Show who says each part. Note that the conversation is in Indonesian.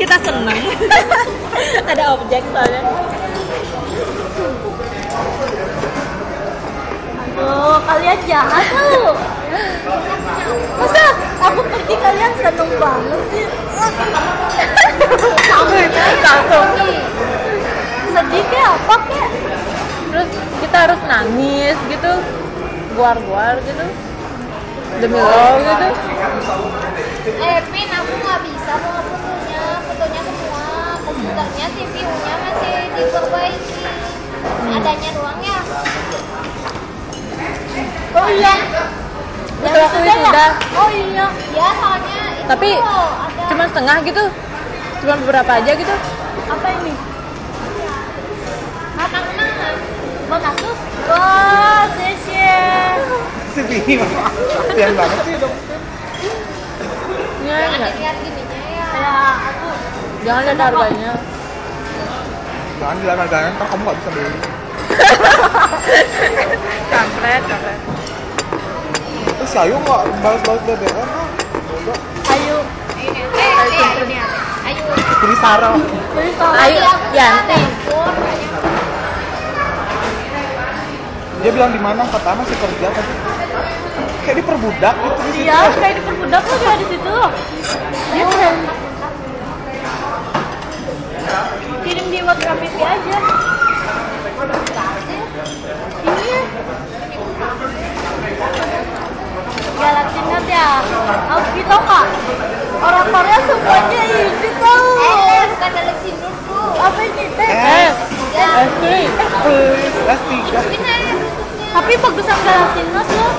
Speaker 1: kita senang ada objek soalnya. Aduh kalian jahat tuh. Masa aku pergi kalian seneng banget sih?
Speaker 2: Langsung
Speaker 1: sedih kayak apa kayak
Speaker 2: terus kita harus nangis gitu. Guar-guar gitu. Demi lo gitu.
Speaker 3: Eh, Pin, aku nggak bisa mau komputernya, CPU-nya masih diperbaiki. Adanya doang ya.
Speaker 1: oh iya
Speaker 2: Betul, aku
Speaker 1: sudah ya?
Speaker 2: sudah.
Speaker 1: oh iya
Speaker 3: Ya, soalnya itu
Speaker 2: tapi
Speaker 3: ada
Speaker 2: cuma setengah gitu cuma beberapa aja gitu
Speaker 1: apa ini
Speaker 3: kenang-kenangan.
Speaker 1: mau kasus wah sesye
Speaker 4: Sedih, kasihan banget sih dong.
Speaker 2: ya,
Speaker 3: Jangan dilihat gininya ya.
Speaker 1: kayak aku
Speaker 2: jangan lihat harganya
Speaker 4: Jangan bilang harganya, ntar kamu gak bisa beli.
Speaker 2: kampret kampret
Speaker 4: Terus Ayu nggak balas-balas BBM
Speaker 3: eh, ini ada. Ayo.
Speaker 4: Pilih Sarah.
Speaker 3: telepon, kayaknya.
Speaker 4: Dia bilang di mana? Kata masih kerja tadi. Kayak diperbudak gitu
Speaker 1: iya kayak diperbudak lo juga di situ dia keren aja ini Galaxy Note ya Aku gitu kak Orang Korea semuanya ini tau
Speaker 3: Eh, bukan Galaxy Note tuh.
Speaker 1: Apa ini?
Speaker 4: Eh,
Speaker 3: Ya,
Speaker 4: S3.
Speaker 3: ini aja Bluetooth-nya.
Speaker 1: Tapi bagusan Galaxy Note loh